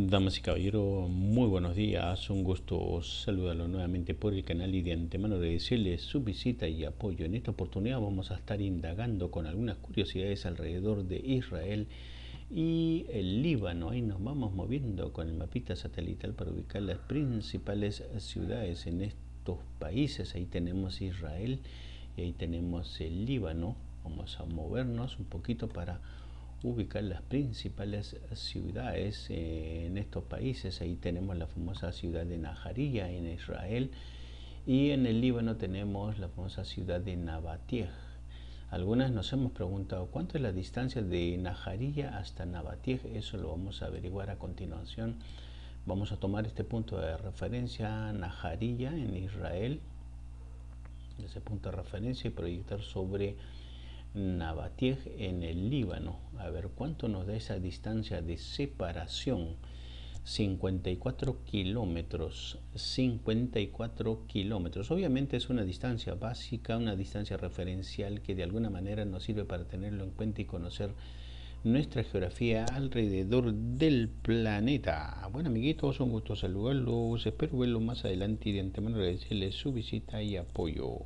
Damas y caballeros, muy buenos días. Un gusto saludarlo nuevamente por el canal y de antemano agradecerles su visita y apoyo. En esta oportunidad vamos a estar indagando con algunas curiosidades alrededor de Israel y el Líbano. Ahí nos vamos moviendo con el mapita satelital para ubicar las principales ciudades en estos países. Ahí tenemos Israel y ahí tenemos el Líbano. Vamos a movernos un poquito para ubicar las principales ciudades eh, en estos países. Ahí tenemos la famosa ciudad de Najarilla en Israel y en el Líbano tenemos la famosa ciudad de Nabatieh. Algunas nos hemos preguntado cuánto es la distancia de Najarilla hasta Nabatieh. Eso lo vamos a averiguar a continuación. Vamos a tomar este punto de referencia, Najarilla en Israel, ese punto de referencia y proyectar sobre Nabatieh en el Líbano. A ver cuánto nos da esa distancia de separación. 54 kilómetros. 54 kilómetros. Obviamente es una distancia básica, una distancia referencial que de alguna manera nos sirve para tenerlo en cuenta y conocer nuestra geografía alrededor del planeta. Bueno, amiguitos, un gusto saludarlos. Espero verlos más adelante y de antemano agradecerles su visita y apoyo.